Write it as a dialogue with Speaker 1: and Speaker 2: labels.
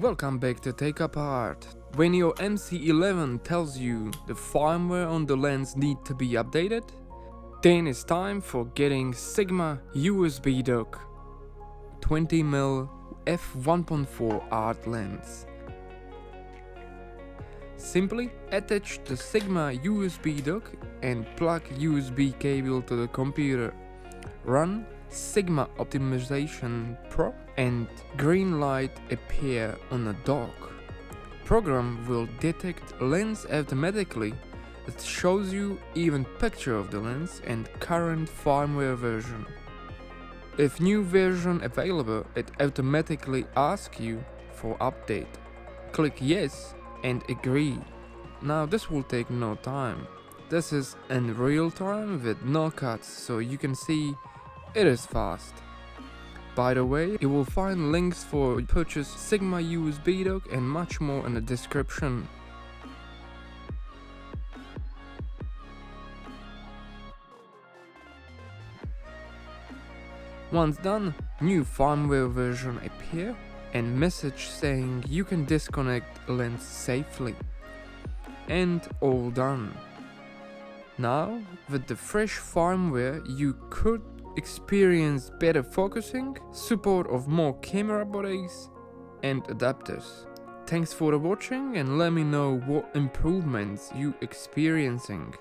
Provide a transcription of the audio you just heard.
Speaker 1: Welcome back to Take Apart. When your MC11 tells you the firmware on the lens need to be updated, then it's time for getting Sigma USB dock 20mm f1.4 art lens. Simply attach the Sigma USB dock and plug USB cable to the computer. Run Sigma Optimization Pro and green light appear on the dock. Program will detect lens automatically. It shows you even picture of the lens and current firmware version. If new version available, it automatically asks you for update. Click yes and agree. Now this will take no time. This is in real time with no cuts so you can see it is fast. By the way, you will find links for purchase Sigma USB dock and much more in the description. Once done, new firmware version appear and message saying you can disconnect lens safely. And all done. Now, with the fresh firmware, you could experience better focusing, support of more camera bodies and adapters. Thanks for watching and let me know what improvements you experiencing.